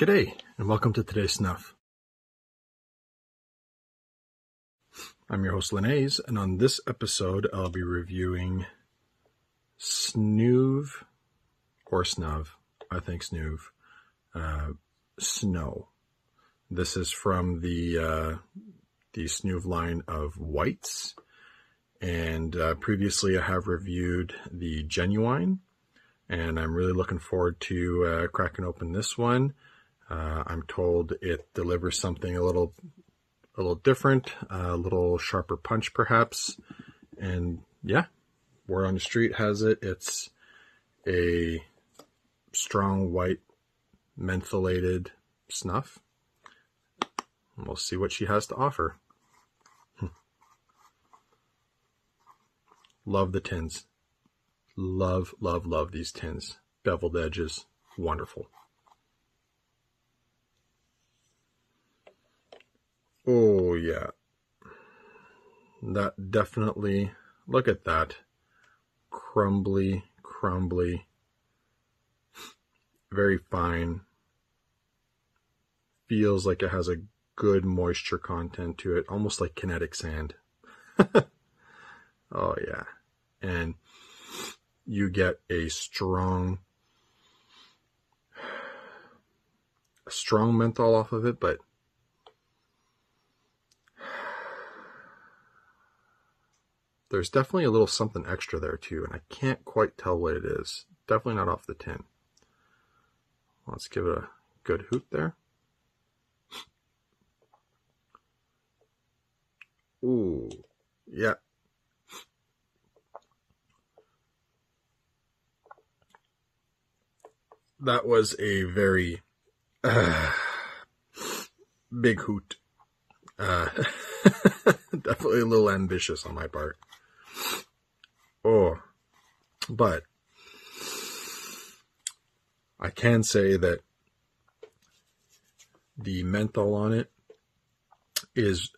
G'day, and welcome to today's snuff. I'm your host, LeNezzz, and on this episode, I'll be reviewing Snuv, or Snuv, I think Snuv, uh, Snow. This is from the, uh, the Snuv line of whites, and uh, previously I have reviewed the Genuine, and I'm really looking forward to uh, cracking open this one. Uh, I'm told it delivers something a little, a little different, a little sharper punch, perhaps. And yeah, word on the street has it. It's a strong white mentholated snuff. we'll see what she has to offer. Hmm. Love the tins. Love, love, love these tins. Beveled edges. Wonderful. Oh, yeah. That definitely, look at that. Crumbly, crumbly, very fine. Feels like it has a good moisture content to it, almost like kinetic sand. oh, yeah. And you get a strong, a strong menthol off of it, but There's definitely a little something extra there too, and I can't quite tell what it is. Definitely not off the tin. Let's give it a good hoot there. Ooh, yeah. That was a very uh, big hoot. Uh, definitely a little ambitious on my part. Oh, but I can say that the menthol on it is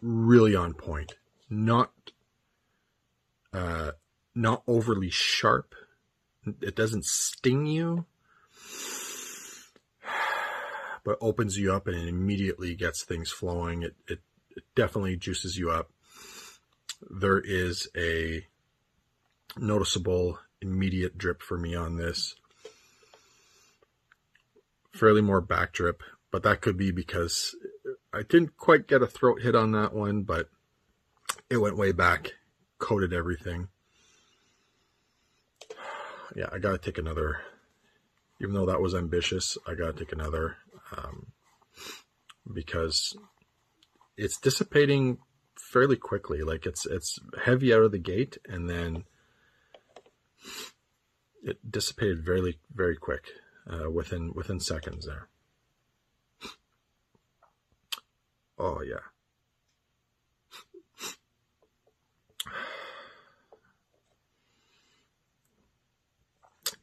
really on point. Not, uh, not overly sharp. It doesn't sting you, but opens you up and it immediately gets things flowing. It, it, it definitely juices you up there is a noticeable immediate drip for me on this. Fairly more back drip, but that could be because I didn't quite get a throat hit on that one, but it went way back, coated everything. Yeah, I gotta take another, even though that was ambitious, I gotta take another um, because it's dissipating fairly quickly. Like it's it's heavy out of the gate, and then it dissipated very very quick uh, within within seconds there. Oh yeah.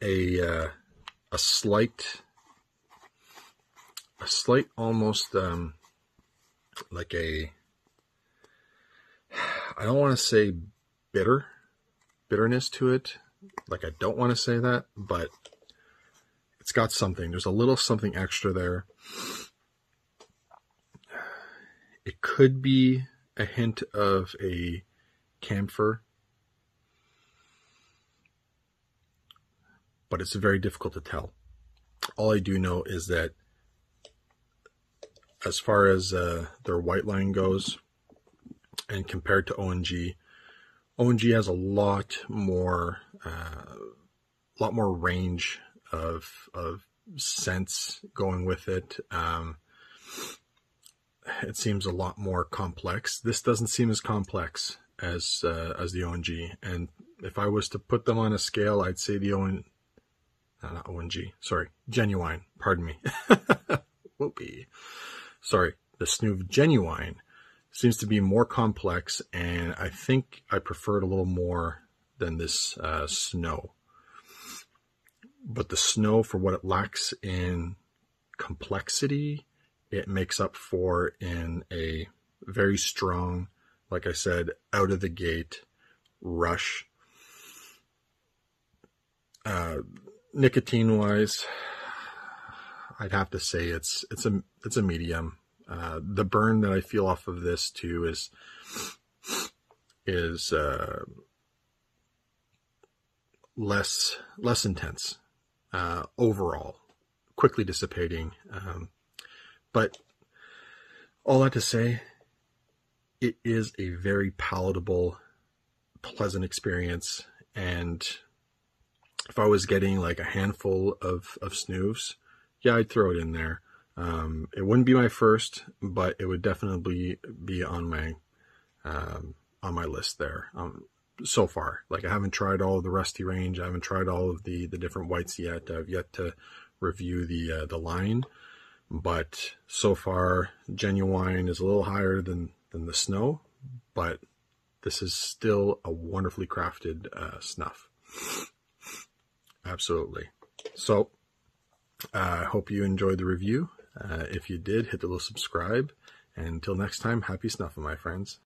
A uh, a slight a slight almost um, like a I don't want to say bitter, bitterness to it. Like I don't want to say that, but it's got something. There's a little something extra there. It could be a hint of a camphor, but it's very difficult to tell. All I do know is that as far as uh, their white line goes, and compared to ONG, ONG has a lot more, uh, lot more range of of scents going with it. Um, it seems a lot more complex. This doesn't seem as complex as uh, as the ONG. And if I was to put them on a scale, I'd say the ONG, no, not ONG, sorry, genuine. Pardon me. Whoopee. Sorry, the Snuv genuine seems to be more complex, and I think I prefer it a little more than this uh, snow. But the snow, for what it lacks in complexity, it makes up for in a very strong, like I said, out of the gate rush. Uh, nicotine wise, I'd have to say it's it's a it's a medium. Uh, the burn that I feel off of this too is is uh, less less intense uh, overall, quickly dissipating. Um, but all that to say, it is a very palatable, pleasant experience. And if I was getting like a handful of of snoofs, yeah, I'd throw it in there. Um, it wouldn't be my first, but it would definitely be on my um, on my list there. Um, so far. Like I haven't tried all of the Rusty range. I haven't tried all of the the different whites yet. I've yet to review the uh, the line, but so far genuine is a little higher than than the snow, but this is still a wonderfully crafted uh, snuff. Absolutely. So I uh, hope you enjoyed the review. Uh, if you did, hit the little subscribe. And until next time, happy snuffing, my friends.